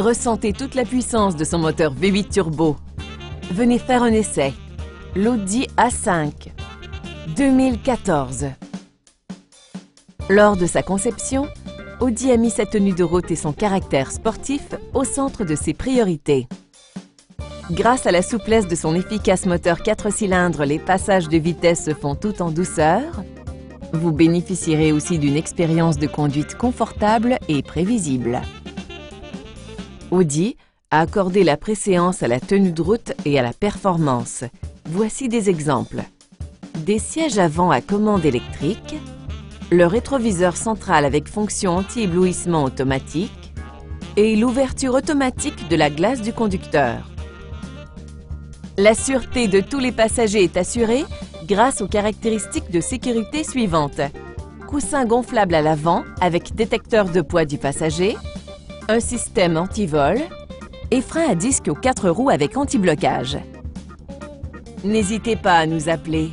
Ressentez toute la puissance de son moteur V8 turbo. Venez faire un essai. L'Audi A5 2014. Lors de sa conception, Audi a mis sa tenue de route et son caractère sportif au centre de ses priorités. Grâce à la souplesse de son efficace moteur 4 cylindres, les passages de vitesse se font tout en douceur. Vous bénéficierez aussi d'une expérience de conduite confortable et prévisible. Audi a accordé la préséance à la tenue de route et à la performance. Voici des exemples. Des sièges avant à commande électrique, le rétroviseur central avec fonction anti-éblouissement automatique et l'ouverture automatique de la glace du conducteur. La sûreté de tous les passagers est assurée grâce aux caractéristiques de sécurité suivantes. Coussin gonflable à l'avant avec détecteur de poids du passager, un système anti-vol et frein à disque aux quatre roues avec anti-blocage. N'hésitez pas à nous appeler